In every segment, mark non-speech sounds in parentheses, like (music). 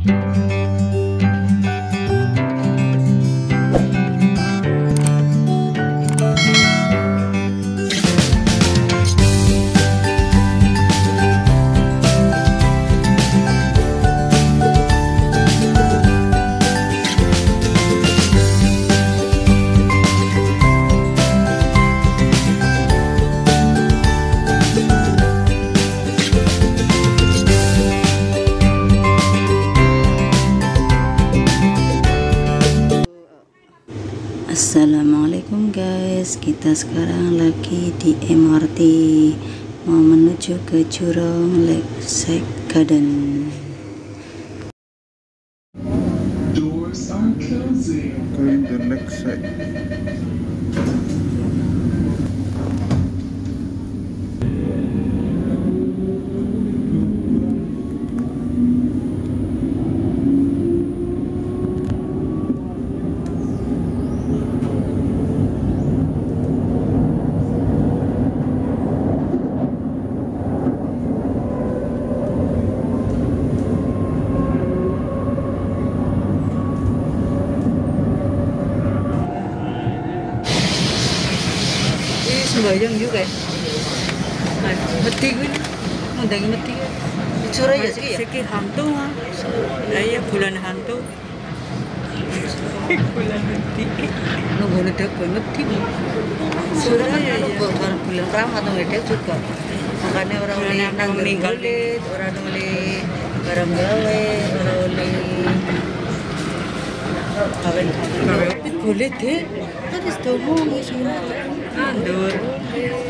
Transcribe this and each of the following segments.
Assalamualaikum kita sekarang lagi di MRT mau menuju ke Jurong Lakeside Garden sembahyang juga ya? Mati gue ngundangi mati gue curah ya sih ya? Siki hantu ah. Iya bulan hantu. (laughs) bulan hantu. nunggu ngedek gue mati curah iya. bukan bulan ram atau ngedek juga. Makanya orang oleh nanggung meninggal. kulit orang oleh barang gawe orang oleh kawin. Kawin. Boleh deh kan Nandur.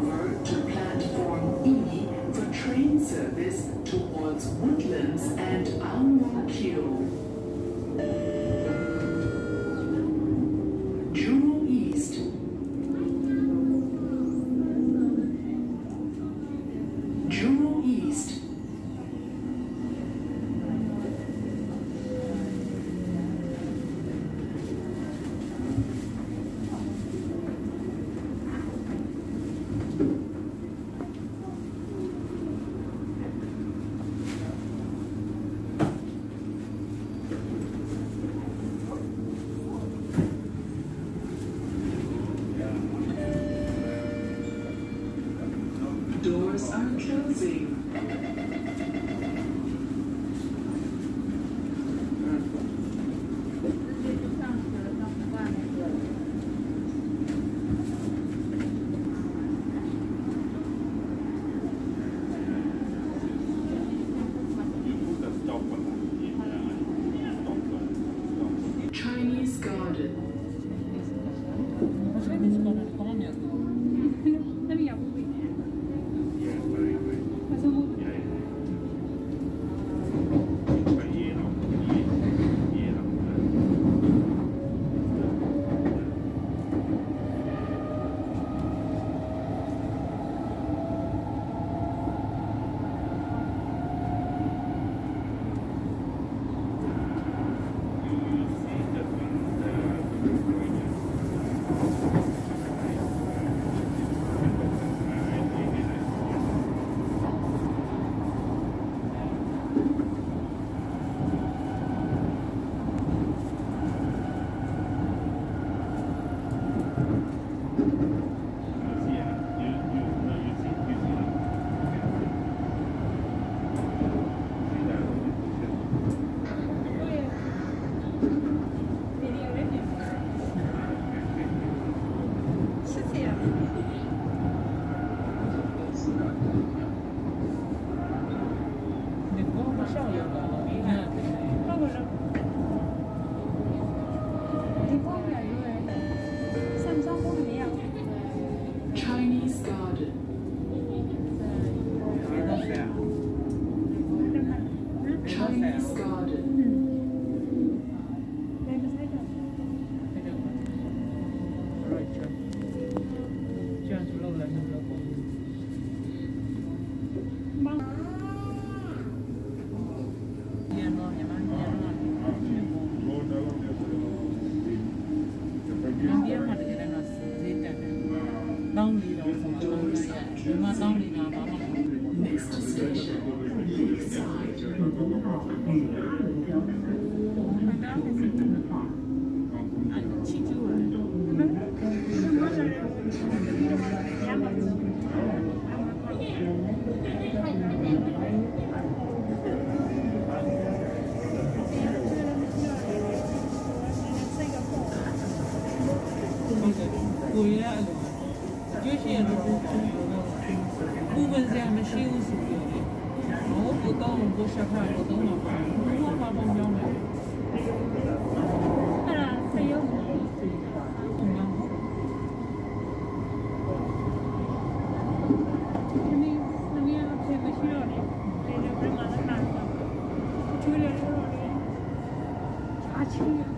over to platform E for train service towards Woodlands and Ang-Mo-Kio. garden. 지 금.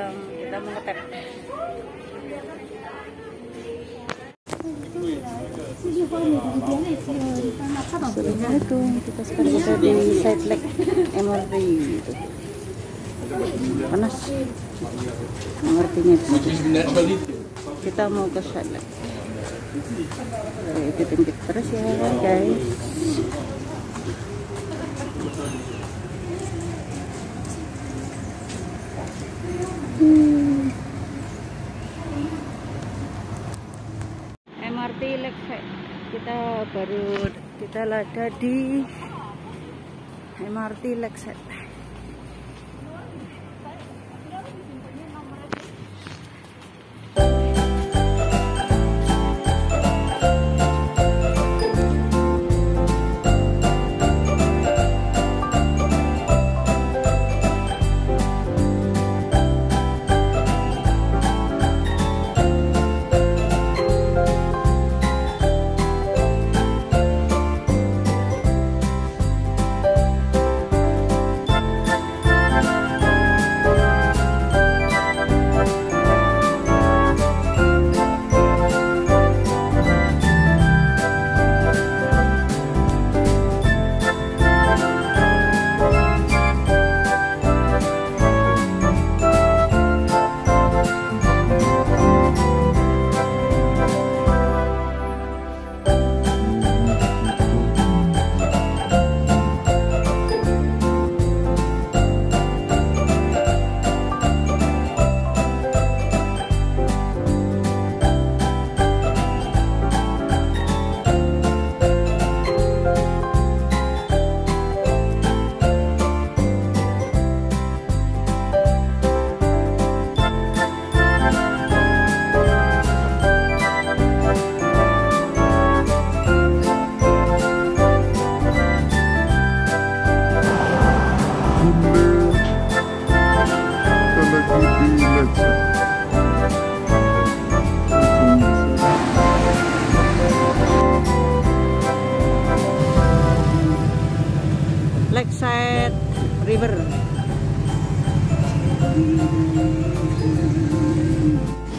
udah udah mengetep itu kita sekarang berada di side leg, MRT itu panas mengertinya kita mau ke side leg. Kita tinggi terus ya guys pilek kita baru kita lada di MRT Lexet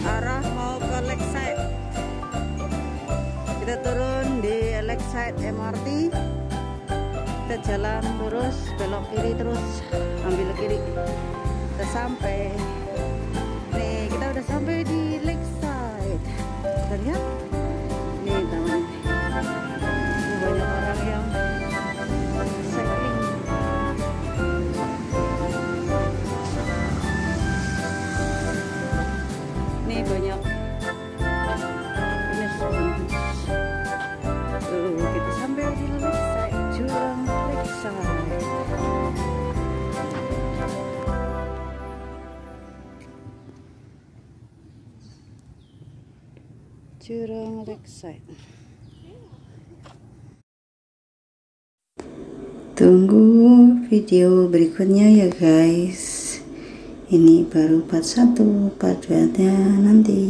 arah mau ke Lakeside. Kita turun di Lakeside MRT kita jalan terus belok kiri terus ambil kiri. Kita sampai. Nih kita udah sampai di Lakeside. Kita lihat. Jurang Lakeside Tunggu video berikutnya ya guys. Ini baru part 1, part 2 nya nanti.